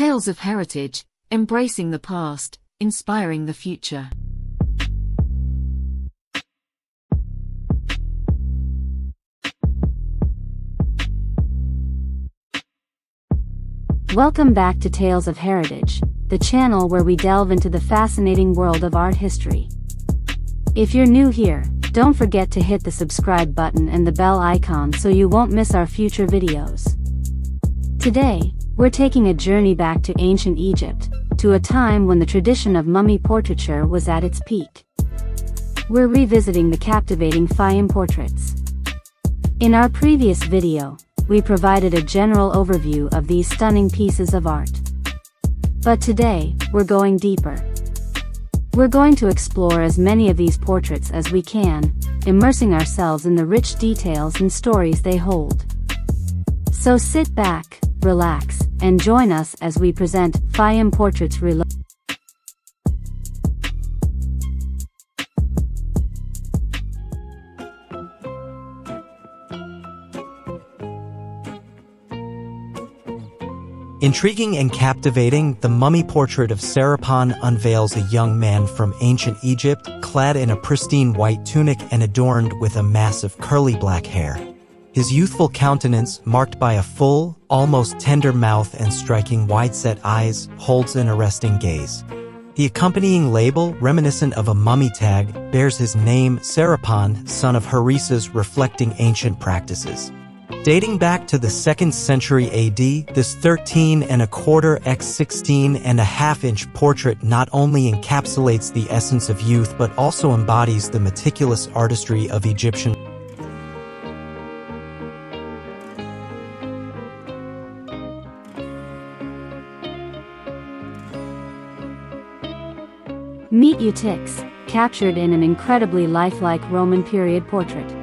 Tales of Heritage, embracing the past, inspiring the future. Welcome back to Tales of Heritage, the channel where we delve into the fascinating world of art history. If you're new here, don't forget to hit the subscribe button and the bell icon so you won't miss our future videos. Today, we're taking a journey back to ancient Egypt, to a time when the tradition of mummy portraiture was at its peak. We're revisiting the captivating Fayum portraits. In our previous video, we provided a general overview of these stunning pieces of art. But today, we're going deeper. We're going to explore as many of these portraits as we can, immersing ourselves in the rich details and stories they hold. So sit back, relax, and join us as we present Fayum Portraits Reloaded. Intriguing and captivating, the mummy portrait of Sarapon unveils a young man from ancient Egypt, clad in a pristine white tunic and adorned with a mass of curly black hair. His youthful countenance, marked by a full, almost tender mouth and striking wide-set eyes, holds an arresting gaze. The accompanying label, reminiscent of a mummy tag, bears his name, Sarapon, son of Harisas, reflecting ancient practices. Dating back to the 2nd century AD, this 13 and a quarter x 16 and a half inch portrait not only encapsulates the essence of youth but also embodies the meticulous artistry of Egyptian Meet Eutyches, captured in an incredibly lifelike Roman period portrait.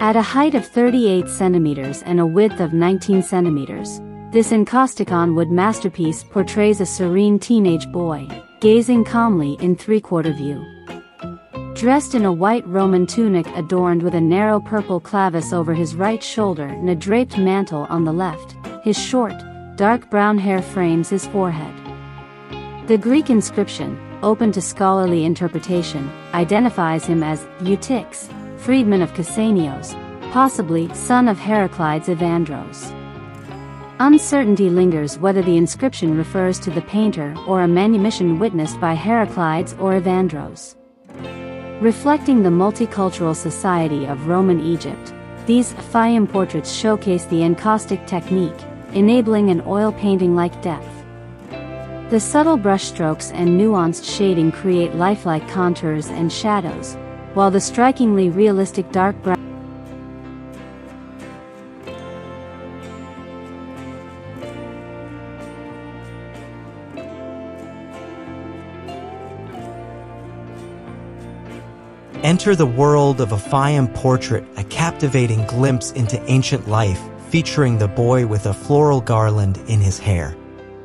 At a height of 38 centimeters and a width of 19 centimeters, this encaustic on wood masterpiece portrays a serene teenage boy, gazing calmly in three-quarter view. Dressed in a white Roman tunic adorned with a narrow purple clavis over his right shoulder and a draped mantle on the left, his short, dark brown hair frames his forehead. The Greek inscription, open to scholarly interpretation, identifies him as Eutyches, freedman of Kasianos, possibly son of Heraclides Evandros. Uncertainty lingers whether the inscription refers to the painter or a manumission witnessed by Heraclides or Evandros. Reflecting the multicultural society of Roman Egypt, these Fayum portraits showcase the encaustic technique, enabling an oil painting-like depth. The subtle brushstrokes and nuanced shading create lifelike contours and shadows, while the strikingly realistic dark brown Enter the world of a Fayum portrait, a captivating glimpse into ancient life, featuring the boy with a floral garland in his hair.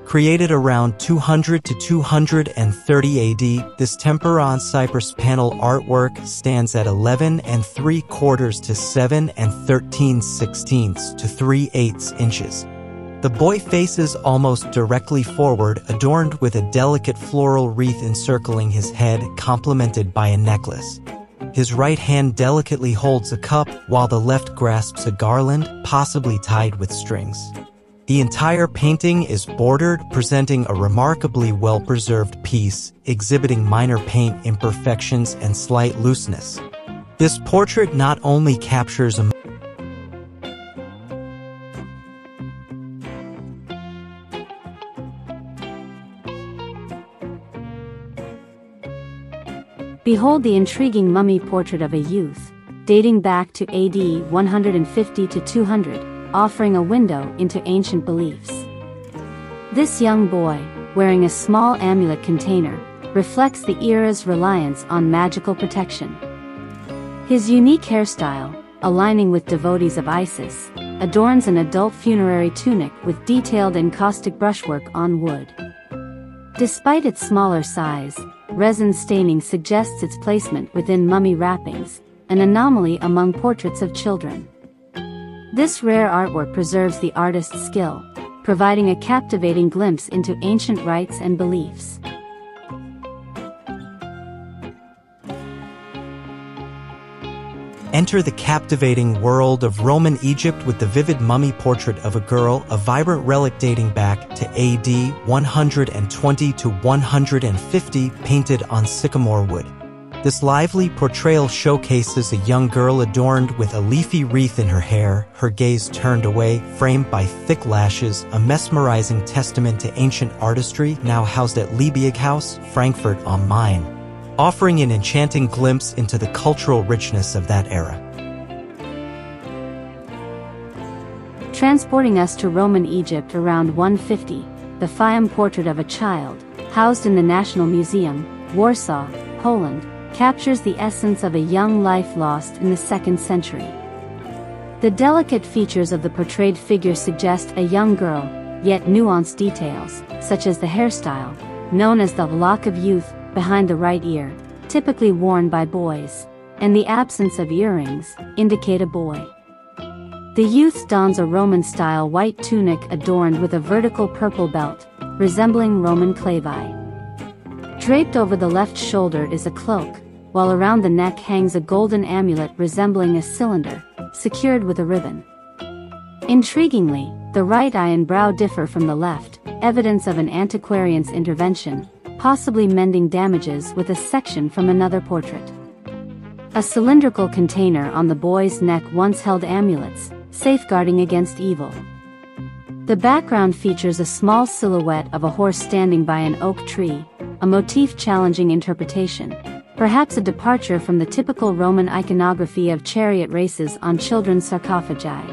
Created around 200 to 230 AD, this tempera on cypress panel artwork stands at 11 and 3 quarters to 7 and 13 sixteenths to 3 eighths inches. The boy faces almost directly forward, adorned with a delicate floral wreath encircling his head, complemented by a necklace. His right hand delicately holds a cup, while the left grasps a garland, possibly tied with strings. The entire painting is bordered, presenting a remarkably well-preserved piece, exhibiting minor paint imperfections and slight looseness. This portrait not only captures a Behold the intriguing mummy portrait of a youth, dating back to AD 150 to 200, offering a window into ancient beliefs. This young boy, wearing a small amulet container, reflects the era's reliance on magical protection. His unique hairstyle, aligning with devotees of Isis, adorns an adult funerary tunic with detailed encaustic brushwork on wood. Despite its smaller size, resin staining suggests its placement within mummy wrappings, an anomaly among portraits of children. This rare artwork preserves the artist's skill, providing a captivating glimpse into ancient rites and beliefs. Enter the captivating world of Roman Egypt with the vivid mummy portrait of a girl, a vibrant relic dating back to AD 120 to 150 painted on sycamore wood. This lively portrayal showcases a young girl adorned with a leafy wreath in her hair, her gaze turned away, framed by thick lashes, a mesmerizing testament to ancient artistry now housed at Liebig House, Frankfurt on Main offering an enchanting glimpse into the cultural richness of that era. Transporting us to Roman Egypt around 150, the Fayum portrait of a child, housed in the National Museum, Warsaw, Poland, captures the essence of a young life lost in the second century. The delicate features of the portrayed figure suggest a young girl, yet nuanced details, such as the hairstyle, known as the lock of youth, behind the right ear, typically worn by boys, and the absence of earrings, indicate a boy. The youth dons a Roman-style white tunic adorned with a vertical purple belt, resembling Roman clavi. Draped over the left shoulder is a cloak, while around the neck hangs a golden amulet resembling a cylinder, secured with a ribbon. Intriguingly, the right eye and brow differ from the left, evidence of an antiquarian's intervention, possibly mending damages with a section from another portrait. A cylindrical container on the boy's neck once held amulets, safeguarding against evil. The background features a small silhouette of a horse standing by an oak tree, a motif challenging interpretation, perhaps a departure from the typical Roman iconography of chariot races on children's sarcophagi.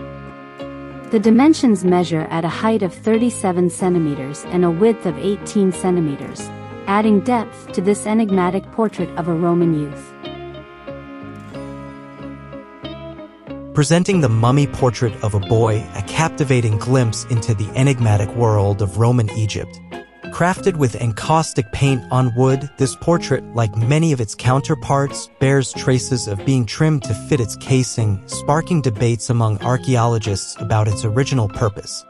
The dimensions measure at a height of 37 centimeters and a width of 18 centimeters, adding depth to this enigmatic portrait of a Roman youth. Presenting the mummy portrait of a boy, a captivating glimpse into the enigmatic world of Roman Egypt. Crafted with encaustic paint on wood, this portrait, like many of its counterparts, bears traces of being trimmed to fit its casing, sparking debates among archaeologists about its original purpose.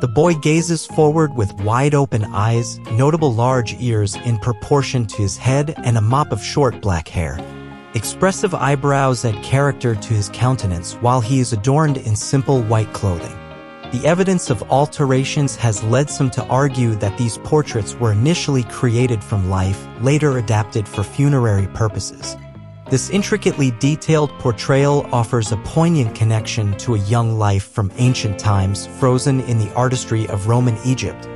The boy gazes forward with wide open eyes, notable large ears in proportion to his head, and a mop of short black hair. Expressive eyebrows add character to his countenance while he is adorned in simple white clothing. The evidence of alterations has led some to argue that these portraits were initially created from life, later adapted for funerary purposes. This intricately detailed portrayal offers a poignant connection to a young life from ancient times frozen in the artistry of Roman Egypt.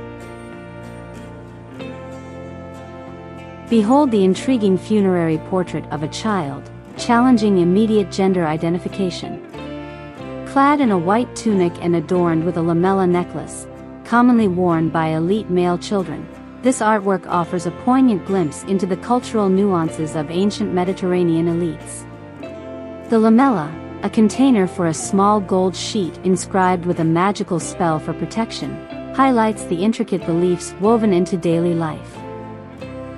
Behold the intriguing funerary portrait of a child, challenging immediate gender identification. Clad in a white tunic and adorned with a lamella necklace, commonly worn by elite male children, this artwork offers a poignant glimpse into the cultural nuances of ancient Mediterranean elites. The lamella, a container for a small gold sheet inscribed with a magical spell for protection, highlights the intricate beliefs woven into daily life.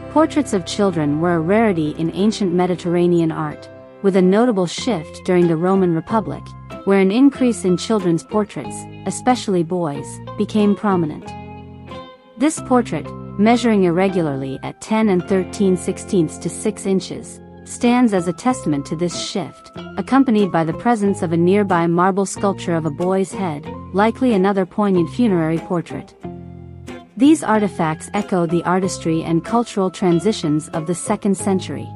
Portraits of children were a rarity in ancient Mediterranean art, with a notable shift during the Roman Republic, where an increase in children's portraits, especially boys, became prominent. This portrait, measuring irregularly at 10 and 13 sixteenths to 6 inches, stands as a testament to this shift, accompanied by the presence of a nearby marble sculpture of a boy's head, likely another poignant funerary portrait. These artifacts echo the artistry and cultural transitions of the second century.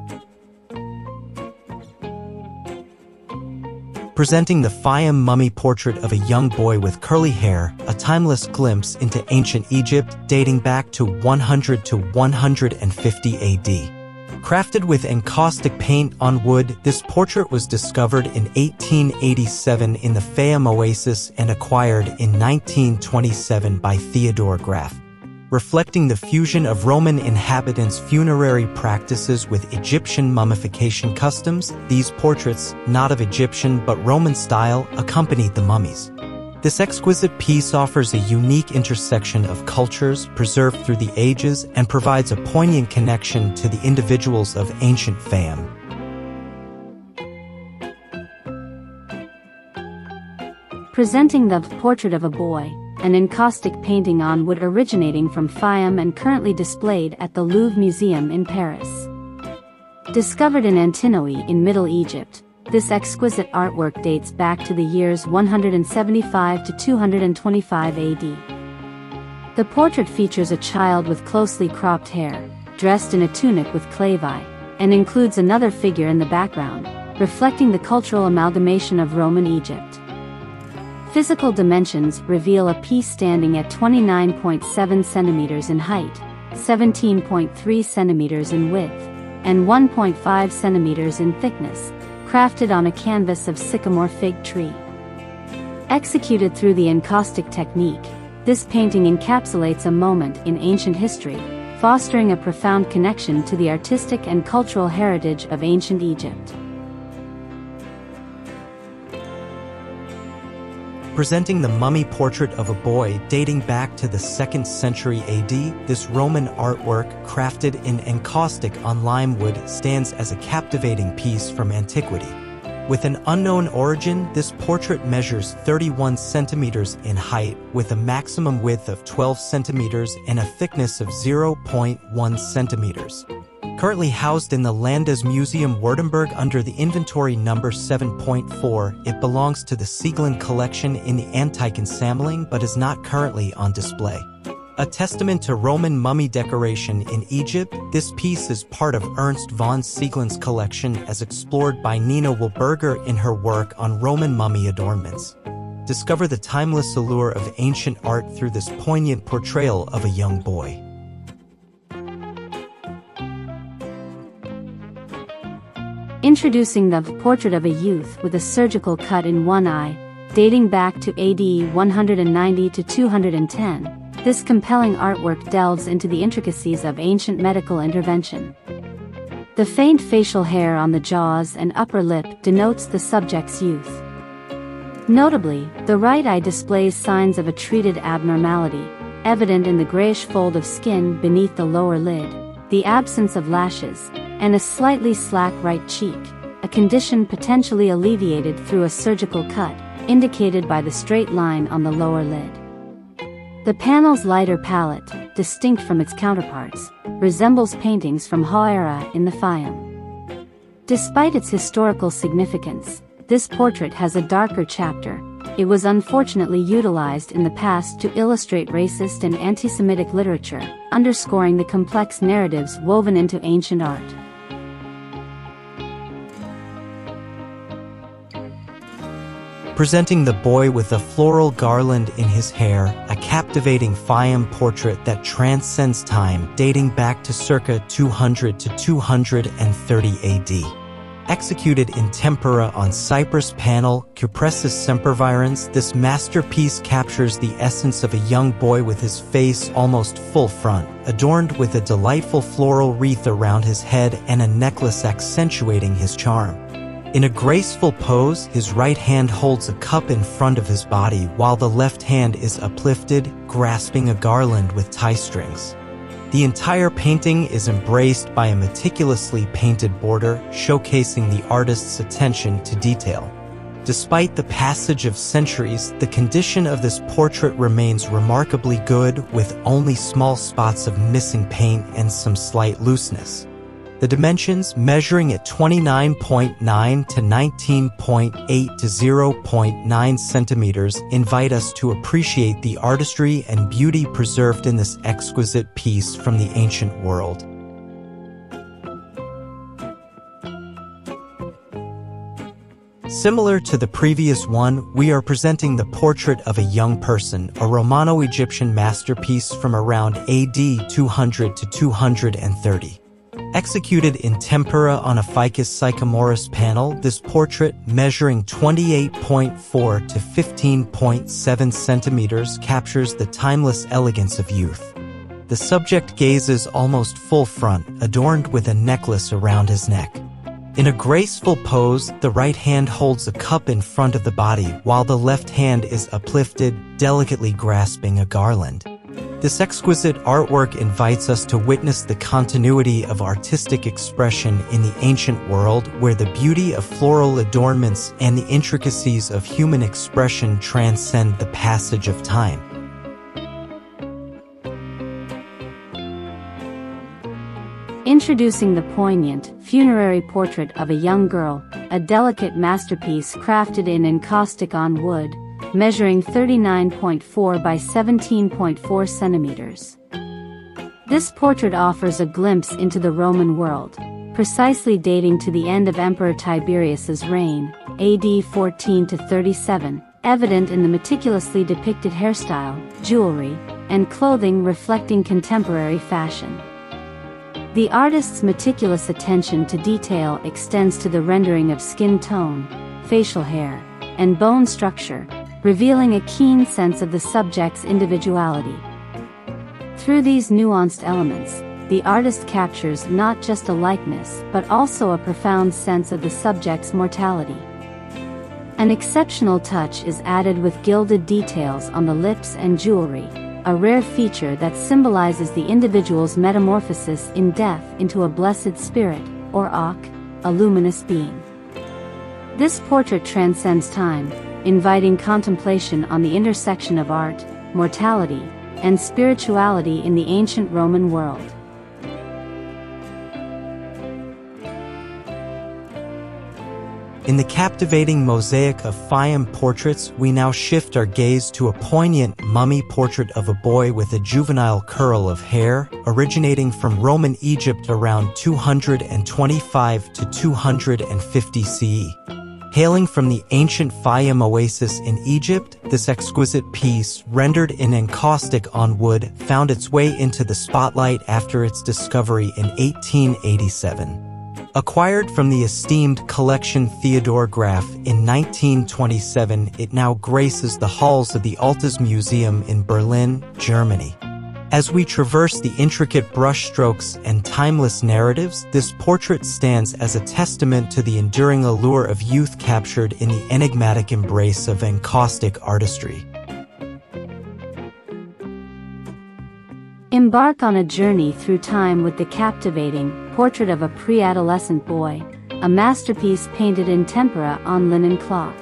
Presenting the Fayum mummy portrait of a young boy with curly hair, a timeless glimpse into ancient Egypt dating back to 100 to 150 AD. Crafted with encaustic paint on wood, this portrait was discovered in 1887 in the Fayum Oasis and acquired in 1927 by Theodor Graf reflecting the fusion of Roman inhabitants' funerary practices with Egyptian mummification customs, these portraits, not of Egyptian but Roman style, accompanied the mummies. This exquisite piece offers a unique intersection of cultures preserved through the ages and provides a poignant connection to the individuals of ancient Fayum. Presenting the portrait of a boy, an encaustic painting on wood originating from Fayum and currently displayed at the Louvre Museum in Paris. Discovered in Antinoe in Middle Egypt, this exquisite artwork dates back to the years 175 to 225 AD. The portrait features a child with closely cropped hair, dressed in a tunic with clavi, and includes another figure in the background, reflecting the cultural amalgamation of Roman Egypt. Physical dimensions reveal a piece standing at 29.7 centimeters in height, 17.3 centimeters in width, and 1.5 centimeters in thickness, crafted on a canvas of sycamore fig tree. Executed through the encaustic technique, this painting encapsulates a moment in ancient history, fostering a profound connection to the artistic and cultural heritage of ancient Egypt. Presenting the mummy portrait of a boy dating back to the 2nd century AD, this Roman artwork, crafted in encaustic on lime wood, stands as a captivating piece from antiquity. With an unknown origin, this portrait measures 31 centimeters in height, with a maximum width of 12 centimeters and a thickness of 0.1 centimeters. Currently housed in the Landesmuseum Württemberg under the inventory number 7.4, it belongs to the Sieglin collection in the Antikensammlung but is not currently on display. A testament to Roman mummy decoration in Egypt, this piece is part of Ernst von Sieglin's collection as explored by Nina Willburger in her work on Roman mummy adornments. Discover the timeless allure of ancient art through this poignant portrayal of a young boy. Introducing the portrait of a youth with a surgical cut in one eye, dating back to AD 190 to 210, this compelling artwork delves into the intricacies of ancient medical intervention. The faint facial hair on the jaws and upper lip denotes the subject's youth. Notably, the right eye displays signs of a treated abnormality, evident in the grayish fold of skin beneath the lower lid, the absence of lashes, and a slightly slack right cheek, a condition potentially alleviated through a surgical cut, indicated by the straight line on the lower lid. The panel's lighter palette, distinct from its counterparts, resembles paintings from Hawara in the Fayum. Despite its historical significance, this portrait has a darker chapter. It was unfortunately utilized in the past to illustrate racist and anti-Semitic literature, underscoring the complex narratives woven into ancient art. presenting the boy with a floral garland in his hair, a captivating Fayum portrait that transcends time, dating back to circa 200 to 230 AD. Executed in tempera on cypress panel, Cupressus sempervirens, this masterpiece captures the essence of a young boy with his face almost full front, adorned with a delightful floral wreath around his head and a necklace accentuating his charm. In a graceful pose, his right hand holds a cup in front of his body while the left hand is uplifted, grasping a garland with tie strings. The entire painting is embraced by a meticulously painted border, showcasing the artist's attention to detail. Despite the passage of centuries, the condition of this portrait remains remarkably good with only small spots of missing paint and some slight looseness. The dimensions measuring at 29.9 to 19.8 to 0.9 centimeters invite us to appreciate the artistry and beauty preserved in this exquisite piece from the ancient world. Similar to the previous one, we are presenting the portrait of a young person, a Romano-Egyptian masterpiece from around AD 200 to 230. Executed in tempera on a ficus sycomorus panel, this portrait, measuring 28.4 to 15.7 centimeters, captures the timeless elegance of youth. The subject gazes almost full front, adorned with a necklace around his neck. In a graceful pose, the right hand holds a cup in front of the body, while the left hand is uplifted, delicately grasping a garland. This exquisite artwork invites us to witness the continuity of artistic expression in the ancient world where the beauty of floral adornments and the intricacies of human expression transcend the passage of time. Introducing the poignant, funerary portrait of a young girl, a delicate masterpiece crafted in encaustic on wood, measuring 39.4 by 17.4 centimeters. This portrait offers a glimpse into the Roman world, precisely dating to the end of Emperor Tiberius's reign, AD 14 to 37, evident in the meticulously depicted hairstyle, jewelry, and clothing reflecting contemporary fashion. The artist's meticulous attention to detail extends to the rendering of skin tone, facial hair, and bone structure, revealing a keen sense of the subject's individuality. Through these nuanced elements, the artist captures not just a likeness but also a profound sense of the subject's mortality. An exceptional touch is added with gilded details on the lips and jewelry, a rare feature that symbolizes the individual's metamorphosis in death into a blessed spirit, or Akh, a luminous being. This portrait transcends time, inviting contemplation on the intersection of art, mortality, and spirituality in the ancient Roman world. In the captivating mosaic of Fayum portraits, we now shift our gaze to a poignant mummy portrait of a boy with a juvenile curl of hair, originating from Roman Egypt around 225 to 250 CE. Hailing from the ancient Fayum oasis in Egypt, this exquisite piece, rendered in encaustic on wood, found its way into the spotlight after its discovery in 1887. Acquired from the esteemed collection Theodor Graf in 1927, it now graces the halls of the Altes Museum in Berlin, Germany. As we traverse the intricate brushstrokes and timeless narratives, this portrait stands as a testament to the enduring allure of youth captured in the enigmatic embrace of encaustic artistry. Embark on a journey through time with the captivating Portrait of a Pre-Adolescent Boy, a masterpiece painted in tempera on linen cloth.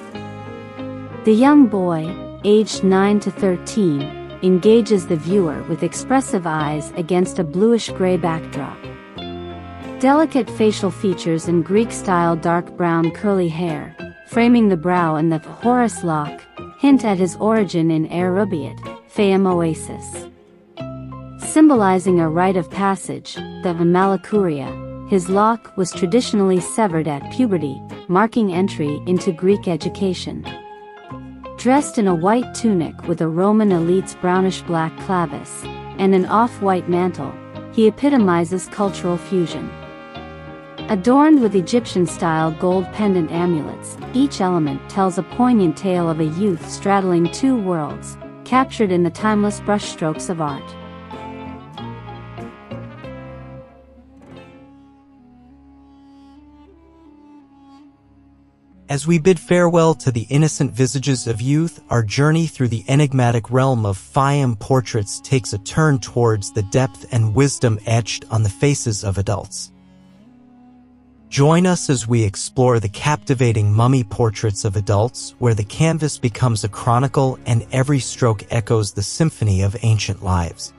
The young boy, aged 9 to 13, engages the viewer with expressive eyes against a bluish-gray backdrop. Delicate facial features and Greek-style dark brown curly hair, framing the brow and the Horus lock, hint at his origin in Rubaiyat, Fayum Oasis symbolizing a rite of passage, the mallokouria. His lock was traditionally severed at puberty, marking entry into Greek education. Dressed in a white tunic with a Roman elite's brownish-black clavis, and an off-white mantle, he epitomizes cultural fusion. Adorned with Egyptian-style gold pendant amulets, each element tells a poignant tale of a youth straddling two worlds, captured in the timeless brushstrokes of art. As we bid farewell to the innocent visages of youth, our journey through the enigmatic realm of Fayum portraits takes a turn towards the depth and wisdom etched on the faces of adults. Join us as we explore the captivating mummy portraits of adults, where the canvas becomes a chronicle and every stroke echoes the symphony of ancient lives.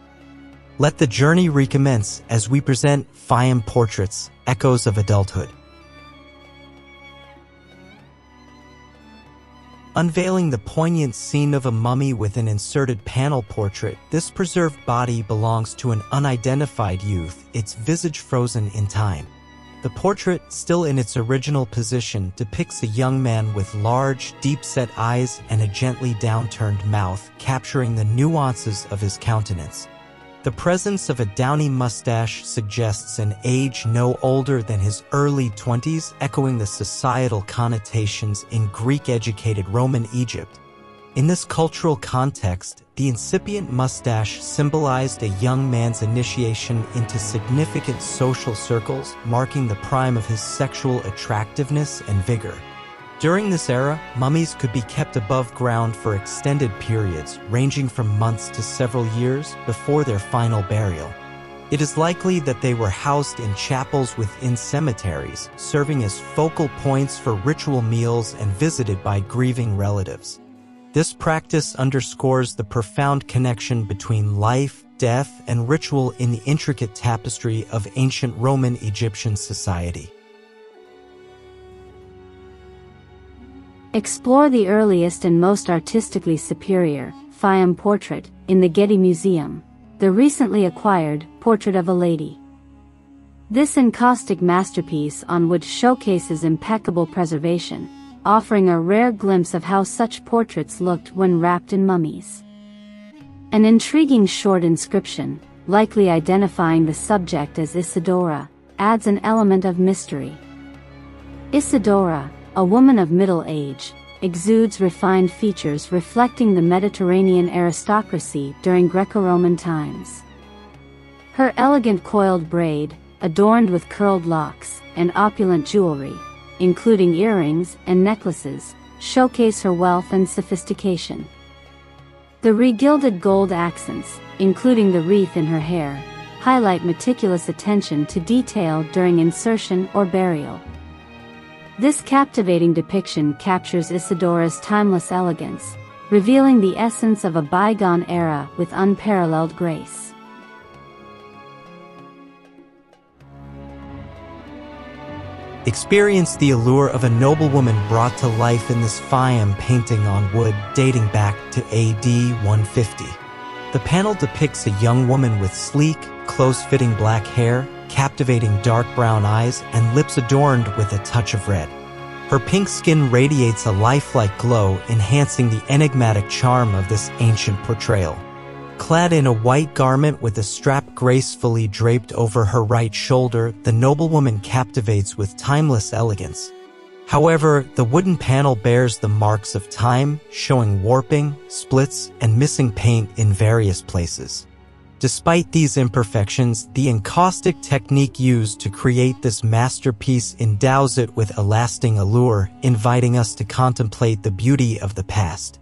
Let the journey recommence as we present Fayum portraits, echoes of adulthood. Unveiling the poignant scene of a mummy with an inserted panel portrait, this preserved body belongs to an unidentified youth, its visage frozen in time. The portrait, still in its original position, depicts a young man with large, deep-set eyes and a gently downturned mouth, capturing the nuances of his countenance. The presence of a downy mustache suggests an age no older than his early 20s, echoing the societal connotations in Greek-educated Roman Egypt. In this cultural context, the incipient mustache symbolized a young man's initiation into significant social circles, marking the prime of his sexual attractiveness and vigor. During this era, mummies could be kept above ground for extended periods, ranging from months to several years, before their final burial. It is likely that they were housed in chapels within cemeteries, serving as focal points for ritual meals and visited by grieving relatives. This practice underscores the profound connection between life, death and ritual in the intricate tapestry of ancient Roman Egyptian society. Explore the earliest and most artistically superior, Fayum portrait, in the Getty Museum, the recently acquired Portrait of a Lady. This encaustic masterpiece on wood showcases impeccable preservation, offering a rare glimpse of how such portraits looked when wrapped in mummies. An intriguing short inscription, likely identifying the subject as Isidora, adds an element of mystery. Isidora, a woman of middle age, exudes refined features reflecting the Mediterranean aristocracy during Greco-Roman times. Her elegant coiled braid, adorned with curled locks, and opulent jewelry, including earrings and necklaces, showcase her wealth and sophistication. The regilded gold accents, including the wreath in her hair, highlight meticulous attention to detail during insertion or burial. This captivating depiction captures Isidora's timeless elegance, revealing the essence of a bygone era with unparalleled grace. Experience the allure of a noble woman brought to life in this Fayum painting on wood dating back to AD 150. The panel depicts a young woman with sleek, close-fitting black hair, captivating dark brown eyes, and lips adorned with a touch of red. Her pink skin radiates a lifelike glow, enhancing the enigmatic charm of this ancient portrayal. Clad in a white garment with a strap gracefully draped over her right shoulder, the noblewoman captivates with timeless elegance. However, the wooden panel bears the marks of time, showing warping, splits, and missing paint in various places. Despite these imperfections, the encaustic technique used to create this masterpiece endows it with a lasting allure, inviting us to contemplate the beauty of the past.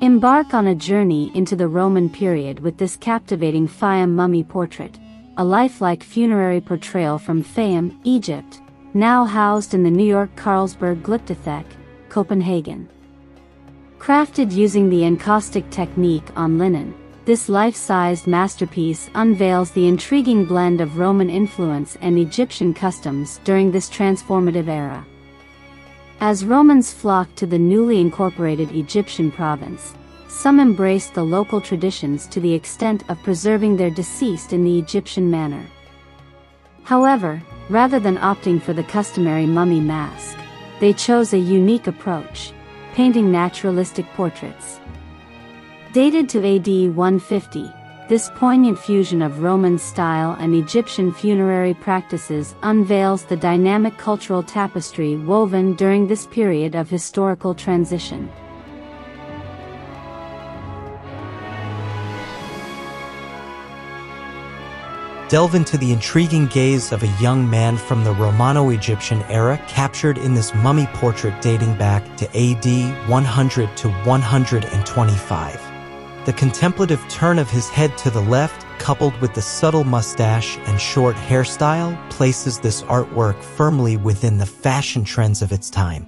Embark on a journey into the Roman period with this captivating Fayum mummy portrait, a lifelike funerary portrayal from Fayum, Egypt, now housed in the New York Carlsberg Glyptothek, Copenhagen. Crafted using the encaustic technique on linen, this life-sized masterpiece unveils the intriguing blend of Roman influence and Egyptian customs during this transformative era. As Romans flocked to the newly incorporated Egyptian province, some embraced the local traditions to the extent of preserving their deceased in the Egyptian manner. However, rather than opting for the customary mummy mask, they chose a unique approach, painting naturalistic portraits. Dated to AD 150, this poignant fusion of Roman style and Egyptian funerary practices unveils the dynamic cultural tapestry woven during this period of historical transition. Delve into the intriguing gaze of a young man from the Romano-Egyptian era captured in this mummy portrait dating back to AD 100 to 125. The contemplative turn of his head to the left, coupled with the subtle mustache and short hairstyle, places this artwork firmly within the fashion trends of its time.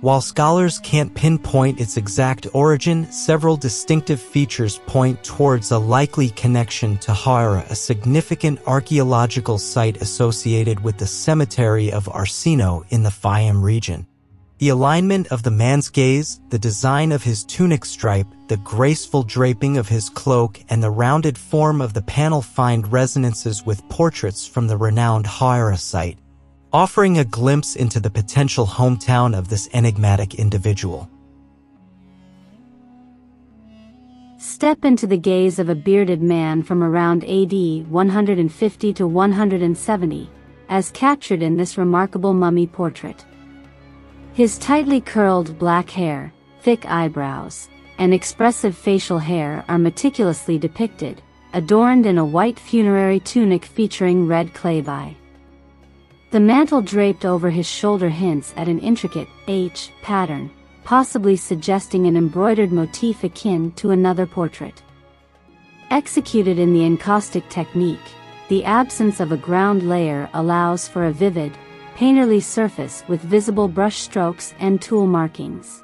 While scholars can't pinpoint its exact origin, several distinctive features point towards a likely connection to Hawara, a significant archaeological site associated with the cemetery of Arsinoe in the Fayum region. The alignment of the man's gaze, the design of his tunic stripe, the graceful draping of his cloak, and the rounded form of the panel find resonances with portraits from the renowned Hawara site, offering a glimpse into the potential hometown of this enigmatic individual. Step into the gaze of a bearded man from around AD 150 to 170, as captured in this remarkable mummy portrait. His tightly curled black hair, thick eyebrows, and expressive facial hair are meticulously depicted, adorned in a white funerary tunic featuring red clavi. The mantle draped over his shoulder hints at an intricate H pattern, possibly suggesting an embroidered motif akin to another portrait. Executed in the encaustic technique, the absence of a ground layer allows for a vivid, painterly surface with visible brush strokes and tool markings.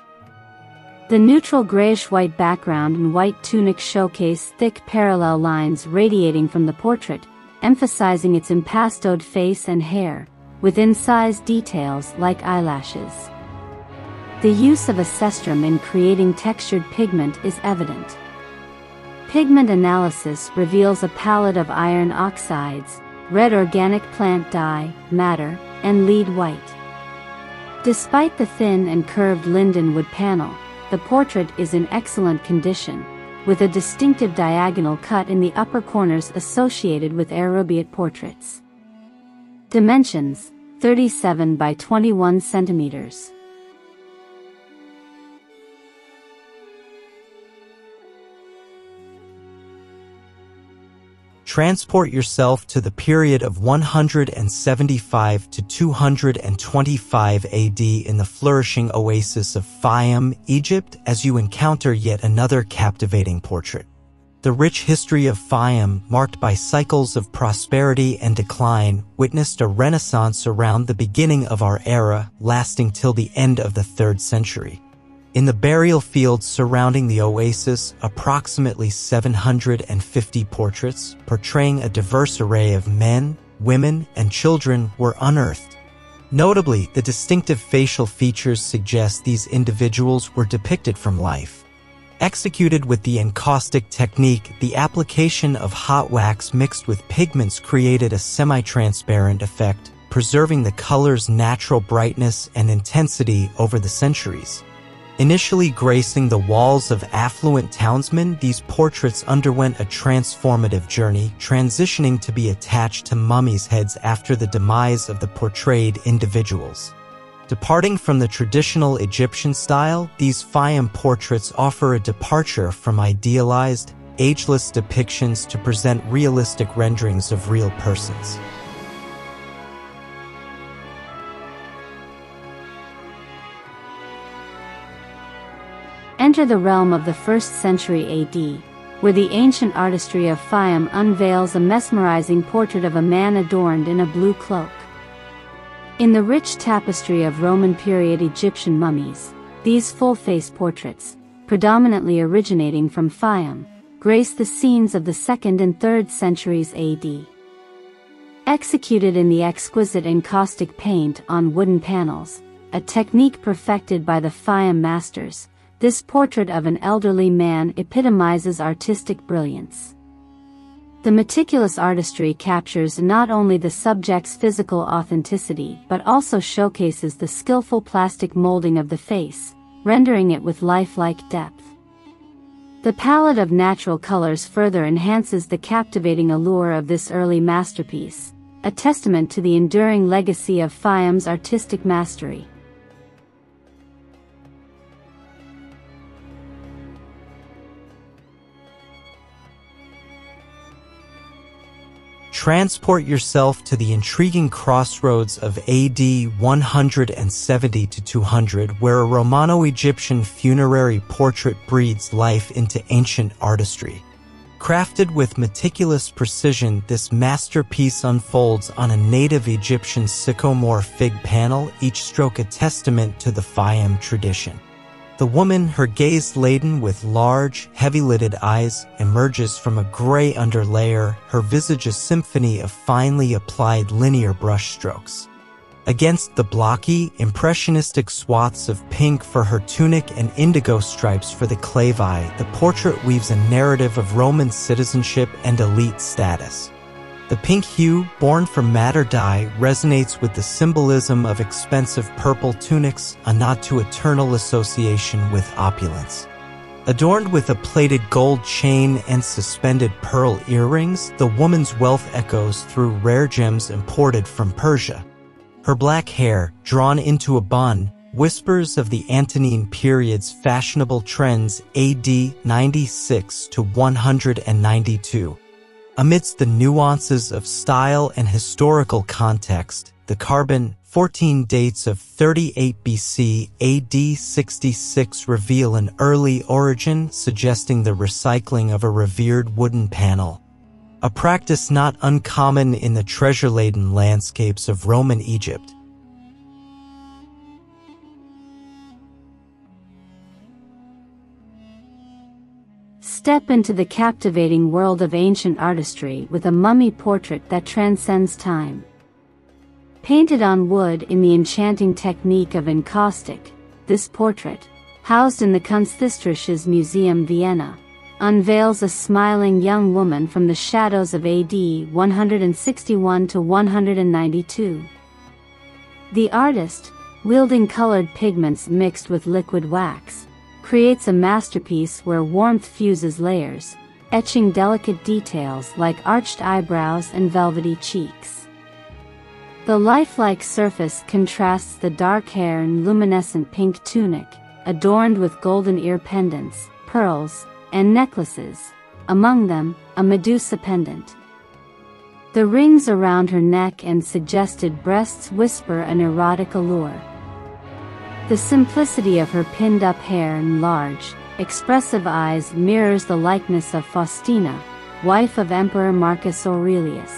The neutral grayish-white background and white tunic showcase thick parallel lines radiating from the portrait, emphasizing its impastoed face and hair, with incised details like eyelashes. The use of a cestrum in creating textured pigment is evident. Pigment analysis reveals a palette of iron oxides, red organic plant dye, madder, and lead white. Despite the thin and curved lindenwood panel, the portrait is in excellent condition, with a distinctive diagonal cut in the upper corners associated with Arubaiyat portraits. Dimensions 37 by 21 centimeters. Transport yourself to the period of 175 to 225 AD in the flourishing oasis of Fayum, Egypt, as you encounter yet another captivating portrait. The rich history of Fayum, marked by cycles of prosperity and decline, witnessed a renaissance around the beginning of our era, lasting till the end of the 3rd century. In the burial fields surrounding the oasis, approximately 750 portraits portraying a diverse array of men, women, and children were unearthed. Notably, the distinctive facial features suggest these individuals were depicted from life. Executed with the encaustic technique, the application of hot wax mixed with pigments created a semi-transparent effect, preserving the color's natural brightness and intensity over the centuries. Initially gracing the walls of affluent townsmen, these portraits underwent a transformative journey, transitioning to be attached to mummies' heads after the demise of the portrayed individuals. Departing from the traditional Egyptian style, these Fayum portraits offer a departure from idealized, ageless depictions to present realistic renderings of real persons. Enter the realm of the 1st century AD, where the ancient artistry of Fayum unveils a mesmerizing portrait of a man adorned in a blue cloak. In the rich tapestry of Roman period Egyptian mummies, these full-face portraits, predominantly originating from Fayum, grace the scenes of the 2nd and 3rd centuries AD. Executed in the exquisite encaustic paint on wooden panels, a technique perfected by the Fayum masters, this portrait of an elderly man epitomizes artistic brilliance. The meticulous artistry captures not only the subject's physical authenticity but also showcases the skillful plastic molding of the face, rendering it with lifelike depth. The palette of natural colors further enhances the captivating allure of this early masterpiece, a testament to the enduring legacy of Fayum's artistic mastery. Transport yourself to the intriguing crossroads of AD 170 to 200 where a Romano-Egyptian funerary portrait breathes life into ancient artistry. Crafted with meticulous precision, this masterpiece unfolds on a native Egyptian sycamore fig panel, each stroke a testament to the Fayum tradition. The woman, her gaze laden with large, heavy-lidded eyes, emerges from a gray underlayer, her visage a symphony of finely applied linear brushstrokes. Against the blocky, impressionistic swaths of pink for her tunic and indigo stripes for the clavi, the portrait weaves a narrative of Roman citizenship and elite status. The pink hue, born from madder dye, resonates with the symbolism of expensive purple tunics, a nod to eternal association with opulence. Adorned with a plated gold chain and suspended pearl earrings, the woman's wealth echoes through rare gems imported from Persia. Her black hair, drawn into a bun, whispers of the Antonine period's fashionable trends AD 96 to 192. Amidst the nuances of style and historical context, the carbon 14 dates of 38 BC AD 66 reveal an early origin suggesting the recycling of a revered wooden panel. A practice not uncommon in the treasure-laden landscapes of Roman Egypt. Step into the captivating world of ancient artistry with a mummy portrait that transcends time. Painted on wood in the enchanting technique of encaustic, this portrait, housed in the Kunsthistorisches Museum Vienna, unveils a smiling young woman from the shadows of AD 161 to 192. The artist, wielding colored pigments mixed with liquid wax, creates a masterpiece where warmth fuses layers, etching delicate details like arched eyebrows and velvety cheeks. The lifelike surface contrasts the dark hair and luminescent pink tunic, adorned with golden ear pendants, pearls, and necklaces, among them, a Medusa pendant. The rings around her neck and suggested breasts whisper an erotic allure. The simplicity of her pinned-up hair and large, expressive eyes mirrors the likeness of Faustina, wife of Emperor Marcus Aurelius.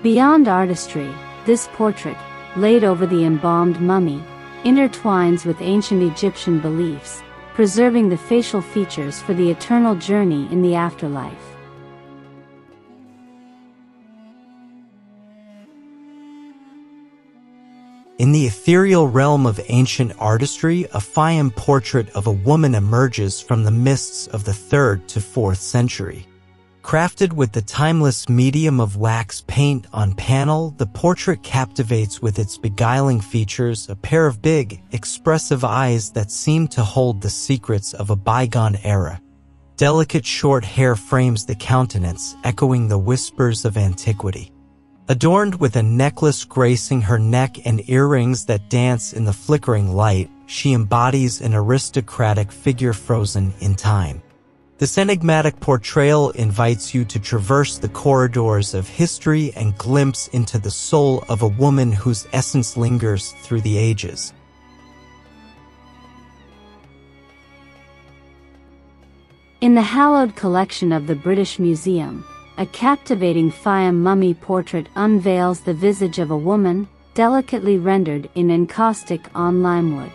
Beyond artistry, this portrait, laid over the embalmed mummy, intertwines with ancient Egyptian beliefs, preserving the facial features for the eternal journey in the afterlife. In the ethereal realm of ancient artistry, a Fayum portrait of a woman emerges from the mists of the 3rd to 4th century. Crafted with the timeless medium of wax paint on panel, the portrait captivates with its beguiling features, a pair of big, expressive eyes that seem to hold the secrets of a bygone era. Delicate short hair frames the countenance, echoing the whispers of antiquity. Adorned with a necklace gracing her neck and earrings that dance in the flickering light, she embodies an aristocratic figure frozen in time. This enigmatic portrayal invites you to traverse the corridors of history and glimpse into the soul of a woman whose essence lingers through the ages. In the hallowed collection of the British Museum, a captivating Fayum mummy portrait unveils the visage of a woman, delicately rendered in encaustic on limewood.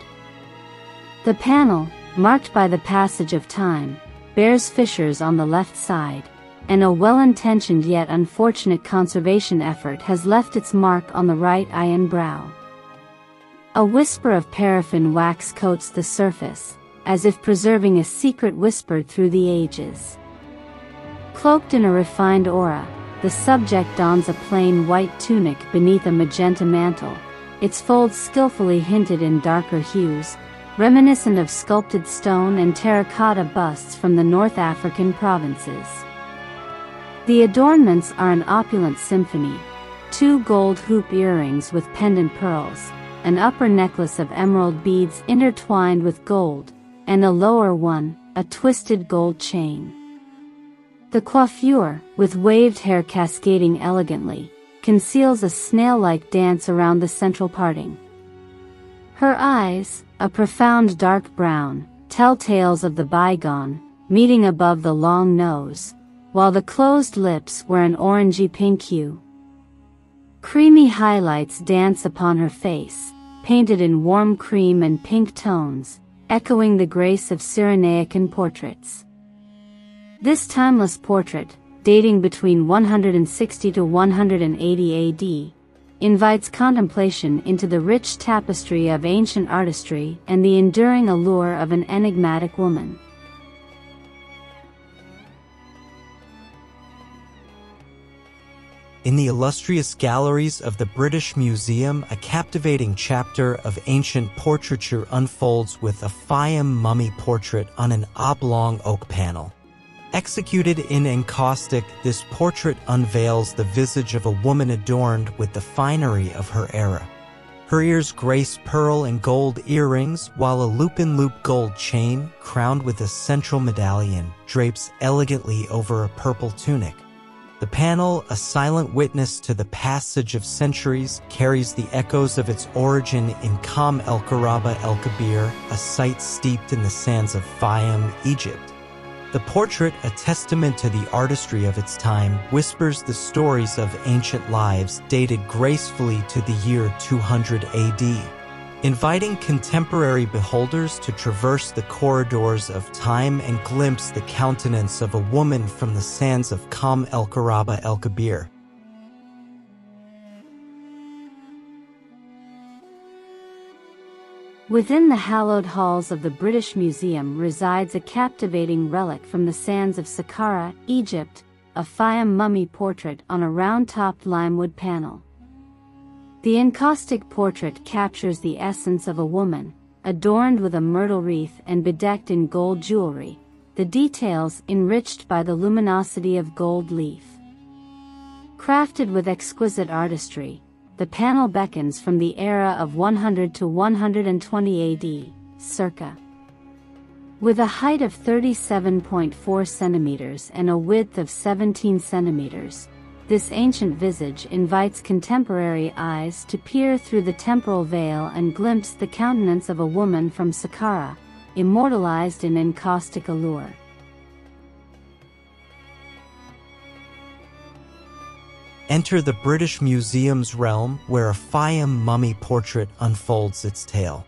The panel, marked by the passage of time, bears fissures on the left side, and a well-intentioned yet unfortunate conservation effort has left its mark on the right eye and brow. A whisper of paraffin wax coats the surface, as if preserving a secret whispered through the ages. Cloaked in a refined aura, the subject dons a plain white tunic beneath a magenta mantle, its folds skillfully hinted in darker hues, reminiscent of sculpted stone and terracotta busts from the North African provinces. The adornments are an opulent symphony, two gold hoop earrings with pendant pearls, an upper necklace of emerald beads intertwined with gold, and a lower one, a twisted gold chain. The coiffure, with waved hair cascading elegantly, conceals a snail-like dance around the central parting. Her eyes, a profound dark brown, tell tales of the bygone, meeting above the long nose, while the closed lips were an orangey pink hue. Creamy highlights dance upon her face, painted in warm cream and pink tones, echoing the grace of Cyrenaican portraits. This timeless portrait, dating between 160 to 180 AD, invites contemplation into the rich tapestry of ancient artistry and the enduring allure of an enigmatic woman. In the illustrious galleries of the British Museum, a captivating chapter of ancient portraiture unfolds with a Fayum mummy portrait on an oblong oak panel. Executed in encaustic, this portrait unveils the visage of a woman adorned with the finery of her era. Her ears grace pearl and gold earrings, while a loop-in-loop gold chain, crowned with a central medallion, drapes elegantly over a purple tunic. The panel, a silent witness to the passage of centuries, carries the echoes of its origin in Kam el Karaba el Kabir, a site steeped in the sands of Fayum, Egypt. The portrait, a testament to the artistry of its time, whispers the stories of ancient lives dated gracefully to the year 200 AD. inviting contemporary beholders to traverse the corridors of time and glimpse the countenance of a woman from the sands of Kam el Karaba el Kabir. Within the hallowed halls of the British Museum resides a captivating relic from the sands of Saqqara, Egypt, a Fayum mummy portrait on a round-topped limewood panel. The encaustic portrait captures the essence of a woman, adorned with a myrtle wreath and bedecked in gold jewelry, the details enriched by the luminosity of gold leaf. Crafted with exquisite artistry, the panel beckons from the era of 100 to 120 AD, circa. With a height of 37.4 centimeters and a width of 17 centimeters, this ancient visage invites contemporary eyes to peer through the temporal veil and glimpse the countenance of a woman from Saqqara, immortalized in encaustic allure. Enter the British Museum's realm where a Fayum mummy portrait unfolds its tale.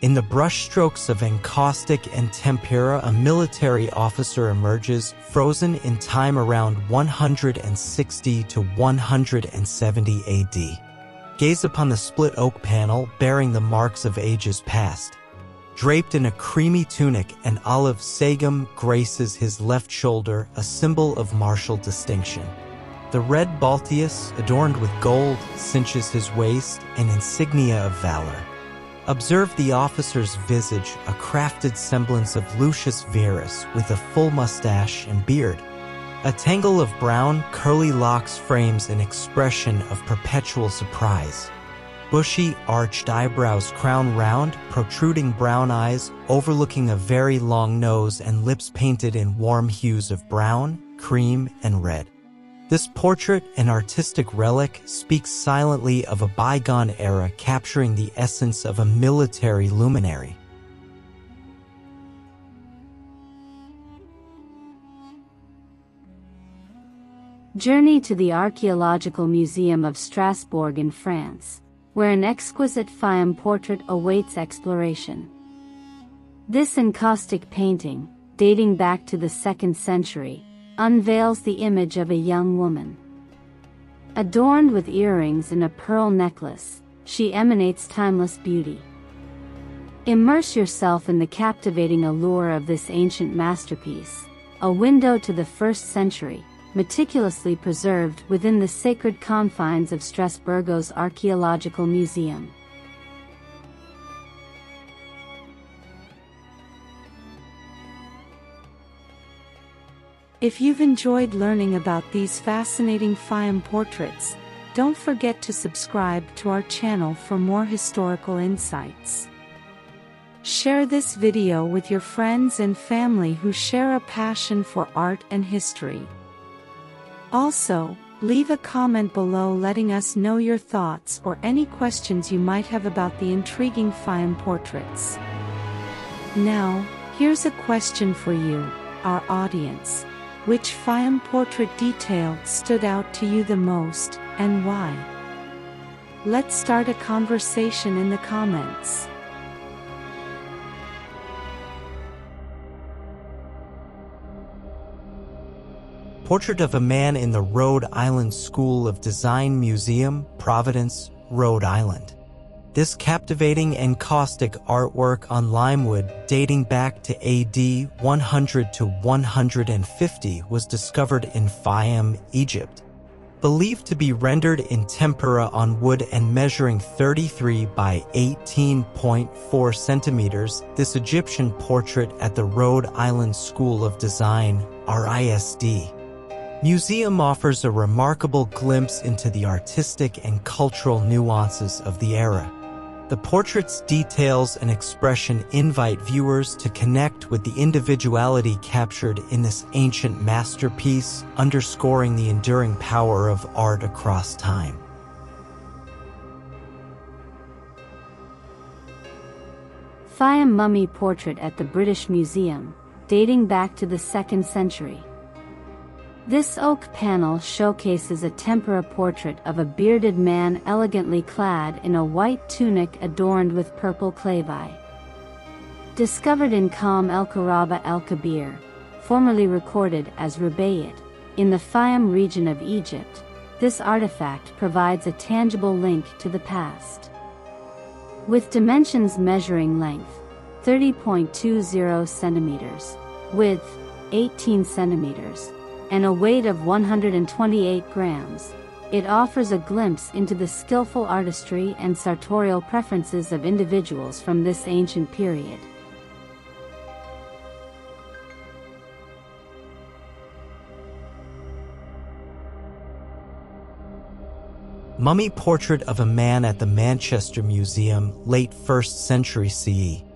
In the brushstrokes of encaustic and tempera, a military officer emerges, frozen in time around 160 to 170 AD. Gaze upon the split oak panel bearing the marks of ages past. Draped in a creamy tunic, an olive sagum graces his left shoulder, a symbol of martial distinction. The red Balteus, adorned with gold, cinches his waist, an insignia of valor. Observe the officer's visage, a crafted semblance of Lucius Verus with a full mustache and beard. A tangle of brown, curly locks frames an expression of perpetual surprise. Bushy, arched eyebrows crown round, protruding brown eyes, overlooking a very long nose and lips painted in warm hues of brown, cream, and red. This portrait, an artistic relic, speaks silently of a bygone era capturing the essence of a military luminary. Journey to the Archaeological Museum of Strasbourg in France, where an exquisite Fayum portrait awaits exploration. This encaustic painting, dating back to the 2nd century, unveils the image of a young woman. Adorned with earrings and a pearl necklace, she emanates timeless beauty. Immerse yourself in the captivating allure of this ancient masterpiece, a window to the first century, meticulously preserved within the sacred confines of Strasbourg's Archaeological Museum. If you've enjoyed learning about these fascinating Fayum portraits, don't forget to subscribe to our channel for more historical insights. Share this video with your friends and family who share a passion for art and history. Also, leave a comment below letting us know your thoughts or any questions you might have about the intriguing Fayum portraits. Now, here's a question for you, our audience. Which Fayum portrait detail stood out to you the most, and why? Let's start a conversation in the comments. Portrait of a man in the Rhode Island School of Design Museum, Providence, Rhode Island. This captivating encaustic artwork on limewood dating back to AD 100 to 150 was discovered in Fayum, Egypt. Believed to be rendered in tempera on wood and measuring 33 by 18.4 centimeters, this Egyptian portrait at the Rhode Island School of Design, RISD, Museum offers a remarkable glimpse into the artistic and cultural nuances of the era. The portrait's details and expression invite viewers to connect with the individuality captured in this ancient masterpiece, underscoring the enduring power of art across time. Fayum mummy portrait at the British Museum, dating back to the 2nd century. This oak panel showcases a tempera portrait of a bearded man elegantly clad in a white tunic adorned with purple clavi. Discovered in Qam el-Qaraba el-Kabir, formerly recorded as Rubaiyat, in the Fayum region of Egypt, this artifact provides a tangible link to the past. With dimensions measuring length, 30.20 centimeters, width, 18 centimeters, and a weight of 128 grams, it offers a glimpse into the skillful artistry and sartorial preferences of individuals from this ancient period. Mummy portrait of a man at the Manchester Museum, late 1st century CE.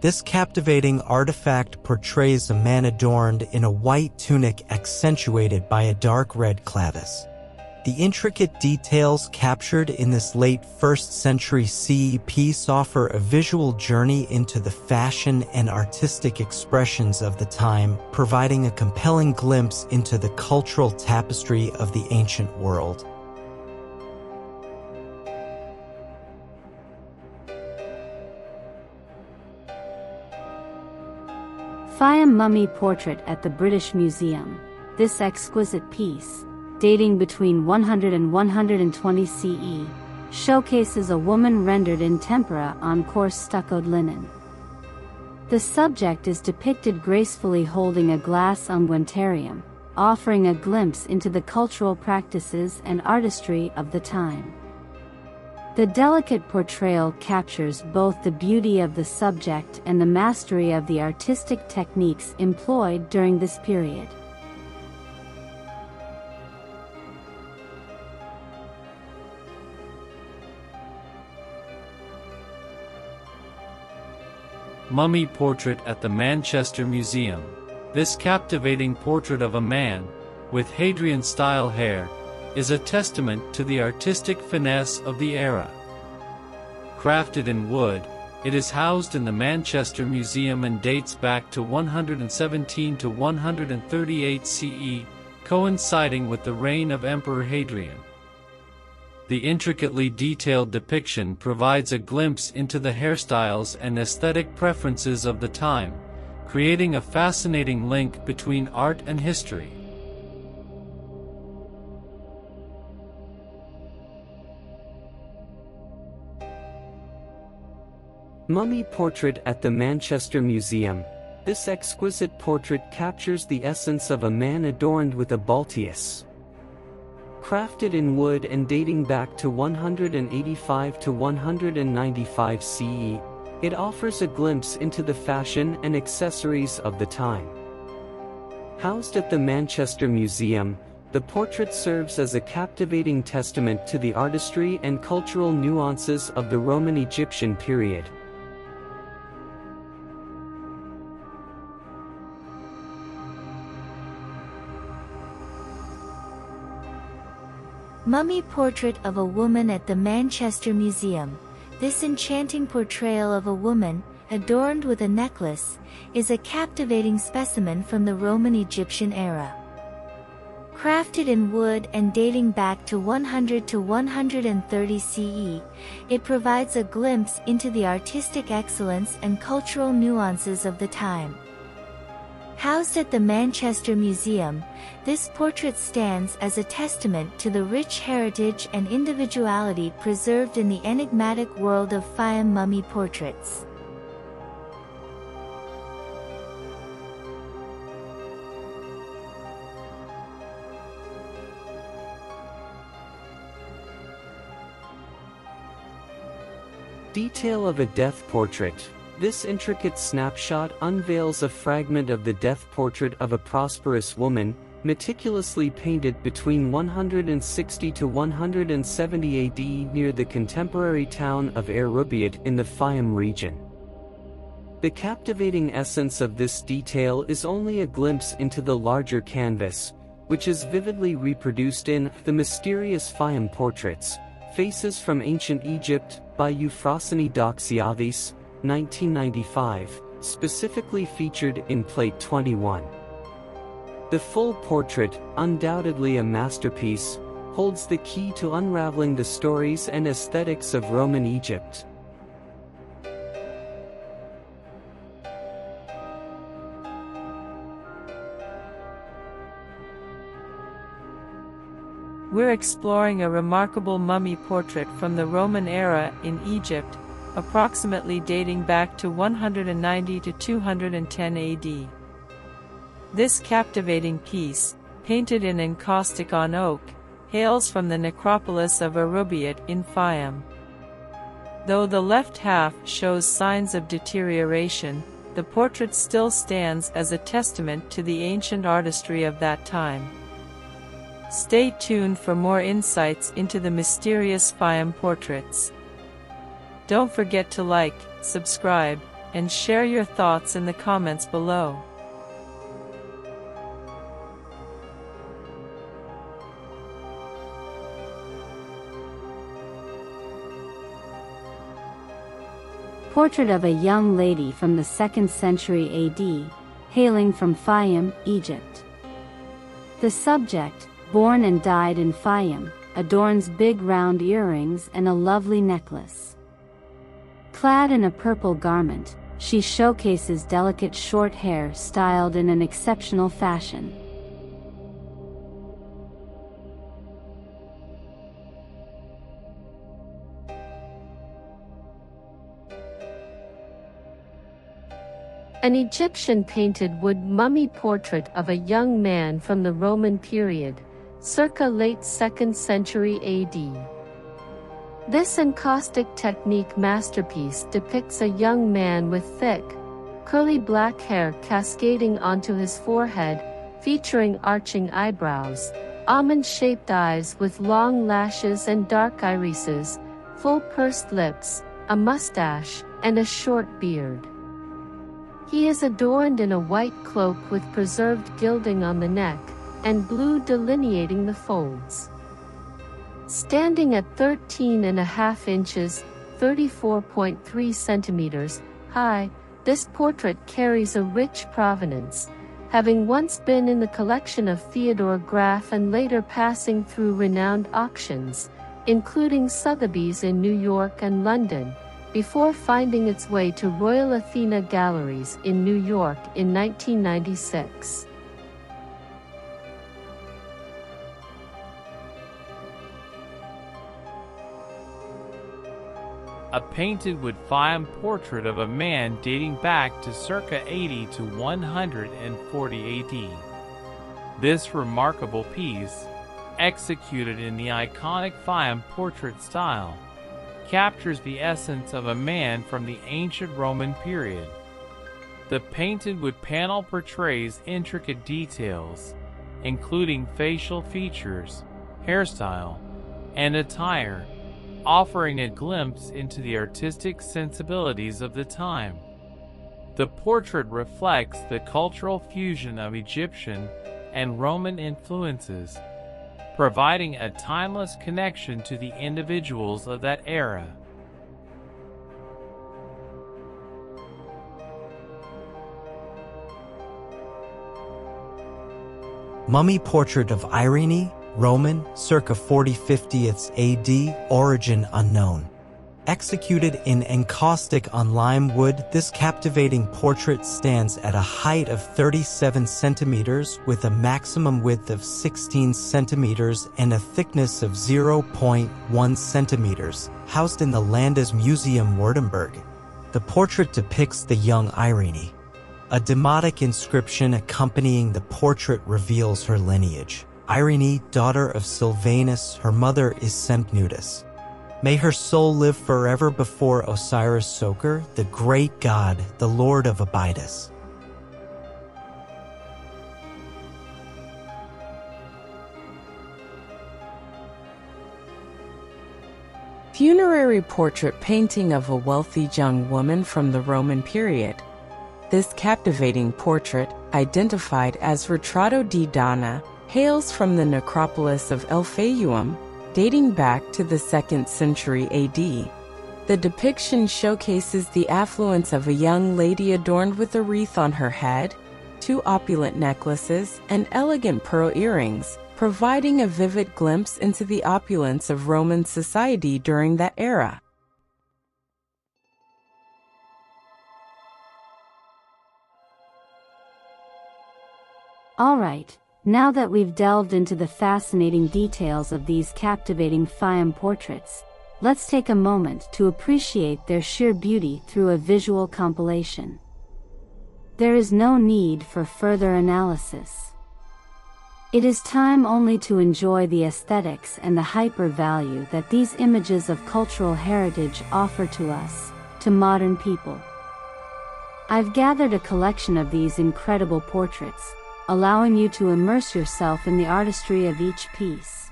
This captivating artifact portrays a man adorned in a white tunic accentuated by a dark red clavis. The intricate details captured in this late 1st century CE piece offer a visual journey into the fashion and artistic expressions of the time, providing a compelling glimpse into the cultural tapestry of the ancient world. Fayum mummy portrait at the British Museum. This exquisite piece, dating between 100 and 120 CE, showcases a woman rendered in tempera on coarse stuccoed linen. The subject is depicted gracefully holding a glass unguentarium, offering a glimpse into the cultural practices and artistry of the time. The delicate portrayal captures both the beauty of the subject and the mastery of the artistic techniques employed during this period. Mummy portrait at the Manchester Museum. This captivating portrait of a man, with Hadrian-style hair, is a testament to the artistic finesse of the era. Crafted in wood, it is housed in the Manchester Museum and dates back to 117 to 138 CE, coinciding with the reign of Emperor Hadrian. The intricately detailed depiction provides a glimpse into the hairstyles and aesthetic preferences of the time, creating a fascinating link between art and history. Mummy Portrait at the Manchester Museum. This exquisite portrait captures the essence of a man adorned with a Balteus. Crafted in wood and dating back to 185 to 195 CE, it offers a glimpse into the fashion and accessories of the time. Housed at the Manchester Museum, the portrait serves as a captivating testament to the artistry and cultural nuances of the Roman Egyptian period. Mummy portrait of a woman at the Manchester Museum. This enchanting portrayal of a woman, adorned with a necklace, is a captivating specimen from the Roman Egyptian era. Crafted in wood and dating back to 100 to 130 CE, it provides a glimpse into the artistic excellence and cultural nuances of the time. Housed at the Manchester Museum, this portrait stands as a testament to the rich heritage and individuality preserved in the enigmatic world of Fayum mummy portraits. Detail of a death portrait this intricate snapshot unveils a fragment of the death portrait of a prosperous woman, meticulously painted between 160 to 170 AD near the contemporary town of Er Rubaiyat in the Fayum region. The captivating essence of this detail is only a glimpse into the larger canvas, which is vividly reproduced in The Mysterious Fayum Portraits, Faces from Ancient Egypt, by Euphrosyne Doxiadis, 1995, specifically featured in Plate 21. The full portrait, undoubtedly a masterpiece, holds the key to unraveling the stories and aesthetics of Roman Egypt. We're exploring a remarkable mummy portrait from the Roman era in Egypt, approximately dating back to 190 to 210 AD. This captivating piece, painted in encaustic on oak, hails from the necropolis of Arubiat in Fayum. Though the left half shows signs of deterioration, the portrait still stands as a testament to the ancient artistry of that time. Stay tuned for more insights into the mysterious Fayum portraits. Don't forget to like, subscribe, and share your thoughts in the comments below. Portrait of a young lady from the 2nd century AD, hailing from Fayum, Egypt. The subject, born and died in Fayum, adorns big round earrings and a lovely necklace. Clad in a purple garment, she showcases delicate short hair styled in an exceptional fashion. An Egyptian painted wood mummy portrait of a young man from the Roman period, circa late 2nd century AD. This encaustic technique masterpiece depicts a young man with thick, curly black hair cascading onto his forehead, featuring arching eyebrows, almond-shaped eyes with long lashes and dark irises, full pursed lips, a mustache, and a short beard. He is adorned in a white cloak with preserved gilding on the neck, and blue delineating the folds. Standing at 13 and a half inches, 34.3 centimeters, high, this portrait carries a rich provenance, having once been in the collection of Theodor Graf and later passing through renowned auctions, including Sotheby's in New York and London, before finding its way to Royal Athena Galleries in New York in 1996. A painted wood Fayum portrait of a man dating back to circa 80 to 140 AD. This remarkable piece, executed in the iconic Fayum portrait style, captures the essence of a man from the ancient Roman period. The painted wood panel portrays intricate details, including facial features, hairstyle, and attire, offering a glimpse into the artistic sensibilities of the time. The portrait reflects the cultural fusion of Egyptian and Roman influences, providing a timeless connection to the individuals of that era. Mummy portrait of Irene, Roman, circa 40-50th AD, origin unknown. Executed in encaustic on lime wood, this captivating portrait stands at a height of 37 centimeters with a maximum width of 16 centimeters and a thickness of 0.1 centimeters, housed in the Landesmuseum Württemberg. The portrait depicts the young Irene. A demotic inscription accompanying the portrait reveals her lineage. Irene, daughter of Silvanus, her mother is Sempnudis. May her soul live forever before Osiris Soker, the great god, the lord of Abydos. Funerary portrait painting of a wealthy young woman from the Roman period. This captivating portrait, identified as Retrato di Donna, hails from the necropolis of El Fayum, dating back to the 2nd century AD. The depiction showcases the affluence of a young lady adorned with a wreath on her head, two opulent necklaces and elegant pearl earrings, providing a vivid glimpse into the opulence of Roman society during that era. Alright, now that we've delved into the fascinating details of these captivating Fayum portraits, let's take a moment to appreciate their sheer beauty through a visual compilation. There is no need for further analysis. It is time only to enjoy the aesthetics and the hyper value that these images of cultural heritage offer to us, to modern people. I've gathered a collection of these incredible portraits, allowing you to immerse yourself in the artistry of each piece.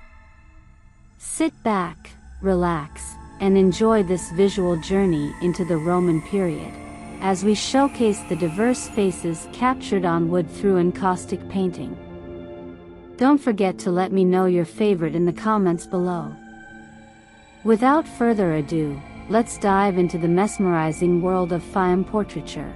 Sit back, relax, and enjoy this visual journey into the Roman period, as we showcase the diverse faces captured on wood through encaustic painting. Don't forget to let me know your favorite in the comments below. Without further ado, let's dive into the mesmerizing world of Fayum portraiture.